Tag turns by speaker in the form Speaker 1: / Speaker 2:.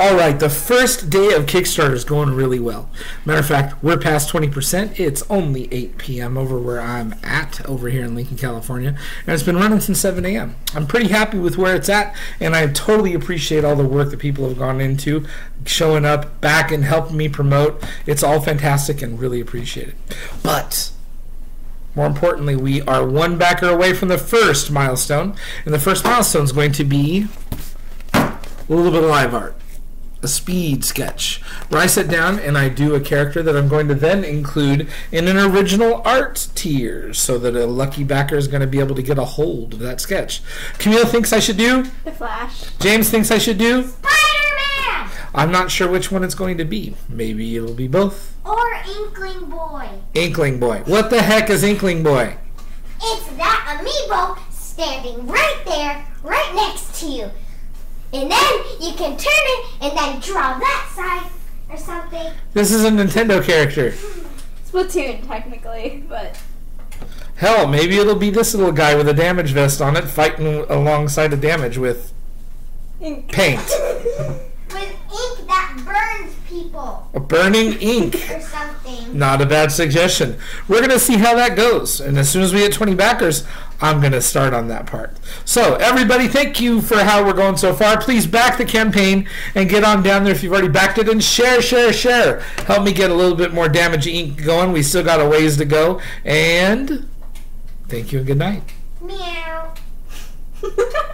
Speaker 1: All right, the first day of Kickstarter is going really well. Matter of fact, we're past 20%. It's only 8 p.m. over where I'm at, over here in Lincoln, California, and it's been running since 7 a.m. I'm pretty happy with where it's at, and I totally appreciate all the work that people have gone into showing up back and helping me promote. It's all fantastic and really appreciated. But more importantly, we are one backer away from the first milestone, and the first milestone is going to be a little bit of live art a speed sketch where I sit down and I do a character that I'm going to then include in an original art tier so that a lucky backer is going to be able to get a hold of that sketch. Camille thinks I should do.
Speaker 2: The Flash.
Speaker 1: James thinks I should do.
Speaker 3: Spider-Man!
Speaker 1: I'm not sure which one it's going to be. Maybe it'll be both.
Speaker 3: Or Inkling Boy.
Speaker 1: Inkling Boy. What the heck is Inkling Boy?
Speaker 3: It's that amiibo standing right there, right next to you. And then you can turn it and then draw that side or something.
Speaker 1: This is a Nintendo character.
Speaker 2: Splatoon, technically, but
Speaker 1: Hell, maybe it'll be this little guy with a damage vest on it fighting alongside a damage with
Speaker 2: ink.
Speaker 1: paint.
Speaker 3: With ink that burns people
Speaker 1: A burning ink.
Speaker 3: or something.
Speaker 1: Not a bad suggestion. We're going to see how that goes. And as soon as we get 20 backers, I'm going to start on that part. So, everybody, thank you for how we're going so far. Please back the campaign and get on down there if you've already backed it and share, share, share. Help me get a little bit more damage ink going. We still got a ways to go. And thank you and good night.
Speaker 3: Meow.